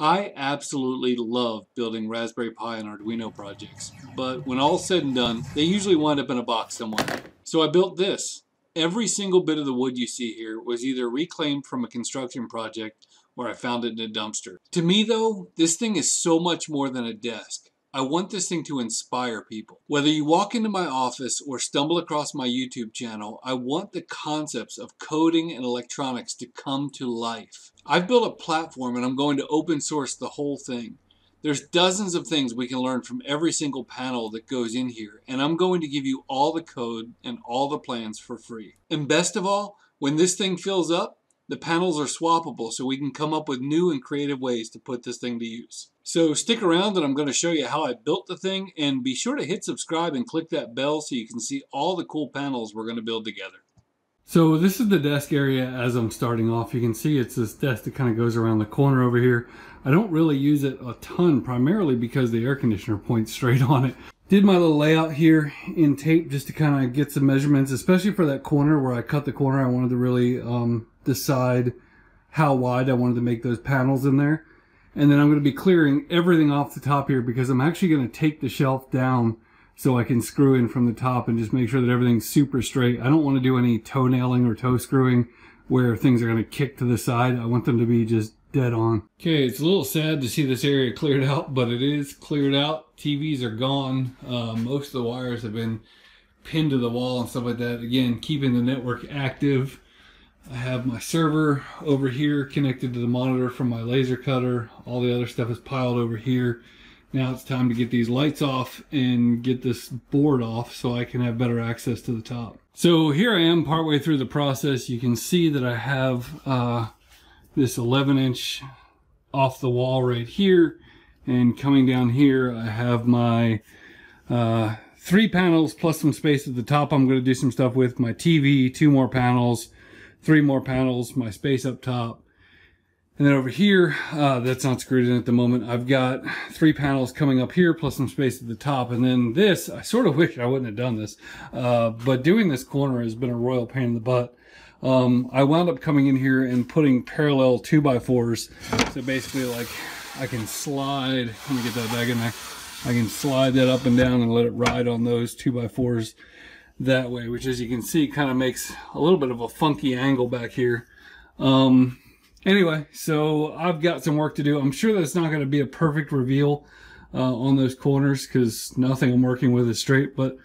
I absolutely love building Raspberry Pi and Arduino projects, but when all's said and done, they usually wind up in a box somewhere. So I built this. Every single bit of the wood you see here was either reclaimed from a construction project or I found it in a dumpster. To me though, this thing is so much more than a desk. I want this thing to inspire people. Whether you walk into my office or stumble across my YouTube channel, I want the concepts of coding and electronics to come to life. I've built a platform and I'm going to open source the whole thing. There's dozens of things we can learn from every single panel that goes in here, and I'm going to give you all the code and all the plans for free. And best of all, when this thing fills up, the panels are swappable so we can come up with new and creative ways to put this thing to use. So stick around and I'm going to show you how I built the thing and be sure to hit subscribe and click that bell so you can see all the cool panels we're going to build together. So this is the desk area as I'm starting off. You can see it's this desk that kind of goes around the corner over here. I don't really use it a ton primarily because the air conditioner points straight on it. Did my little layout here in tape just to kind of get some measurements, especially for that corner where I cut the corner. I wanted to really um, decide how wide I wanted to make those panels in there. And then I'm going to be clearing everything off the top here because I'm actually going to take the shelf down so I can screw in from the top and just make sure that everything's super straight. I don't want to do any toe nailing or toe screwing where things are going to kick to the side. I want them to be just dead on. Okay, it's a little sad to see this area cleared out, but it is cleared out. TVs are gone. Uh, most of the wires have been pinned to the wall and stuff like that. Again, keeping the network active. I have my server over here connected to the monitor from my laser cutter. All the other stuff is piled over here. Now it's time to get these lights off and get this board off so I can have better access to the top. So here I am partway through the process. You can see that I have uh, this 11 inch off the wall right here and coming down here I have my uh, three panels plus some space at the top I'm going to do some stuff with my TV two more panels three more panels my space up top and then over here uh, that's not screwed in at the moment I've got three panels coming up here plus some space at the top and then this I sort of wish I wouldn't have done this uh, but doing this corner has been a royal pain in the butt um, I wound up coming in here and putting parallel two by fours. So basically like I can slide, let me get that back in there. I can slide that up and down and let it ride on those two by fours that way, which as you can see kind of makes a little bit of a funky angle back here. Um, anyway, so I've got some work to do. I'm sure that's not going to be a perfect reveal uh, on those corners because nothing I'm working with is straight, but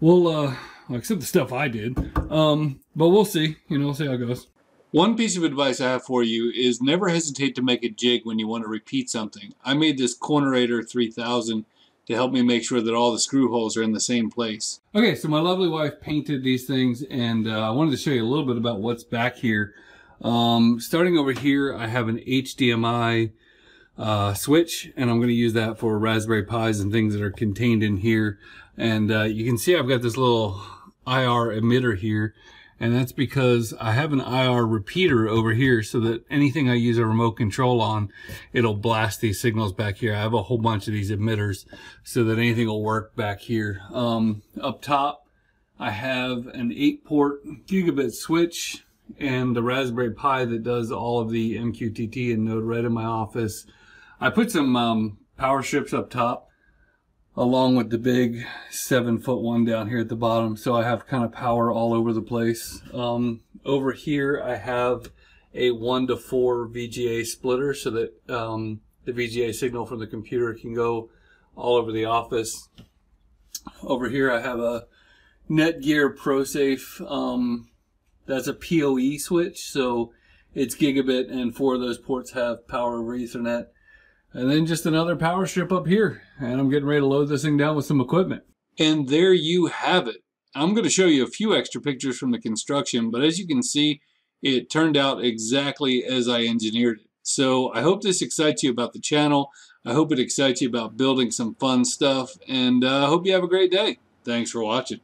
we'll, uh, except the stuff I did. Um, but we'll see. You know, we'll see how it goes. One piece of advice I have for you is never hesitate to make a jig when you want to repeat something. I made this Cornerator 3000 to help me make sure that all the screw holes are in the same place. Okay, so my lovely wife painted these things and uh, I wanted to show you a little bit about what's back here. Um, starting over here, I have an HDMI uh, switch and I'm going to use that for Raspberry Pis and things that are contained in here. And uh, you can see I've got this little IR emitter here and that's because I have an IR repeater over here so that anything I use a remote control on, it'll blast these signals back here. I have a whole bunch of these emitters so that anything will work back here. Um, up top, I have an 8-port gigabit switch and the Raspberry Pi that does all of the MQTT and Node-RED in my office. I put some um, power strips up top along with the big seven foot one down here at the bottom. So I have kind of power all over the place. Um, over here, I have a one to four VGA splitter so that um, the VGA signal from the computer can go all over the office. Over here, I have a Netgear ProSafe. Um, that's a PoE switch, so it's gigabit, and four of those ports have power over Ethernet. And then just another power strip up here. And I'm getting ready to load this thing down with some equipment. And there you have it. I'm going to show you a few extra pictures from the construction, but as you can see, it turned out exactly as I engineered it. So I hope this excites you about the channel. I hope it excites you about building some fun stuff, and I uh, hope you have a great day. Thanks for watching.